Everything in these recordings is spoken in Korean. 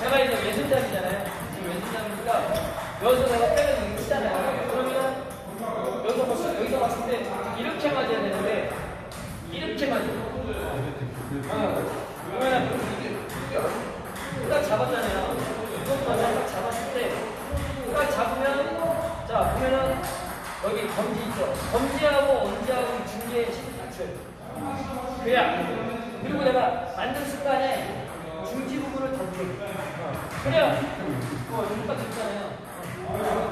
제가 이제 왼손잡이잖아요. 지금 왼손잡이니까 여기서 내가 때려 넣는 거잖아요. 그러면 여기서 봤을 때 여기 검지 있죠? 검지하고 언지하고 중계에 맞춰요. 그래야. 그리고 내가 만든 순간에 중지 부분을 던져. 그래요. 어, 이거 똑같이 있잖아요.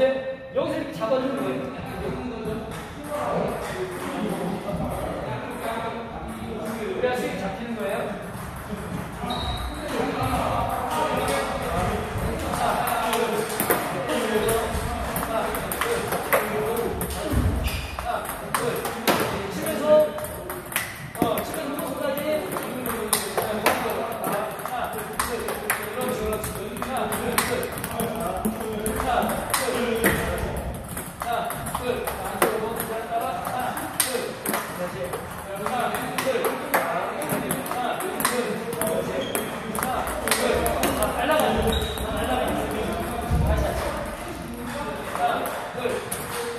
여기서, 여기서 이렇게 잡아주는 거예요. Good.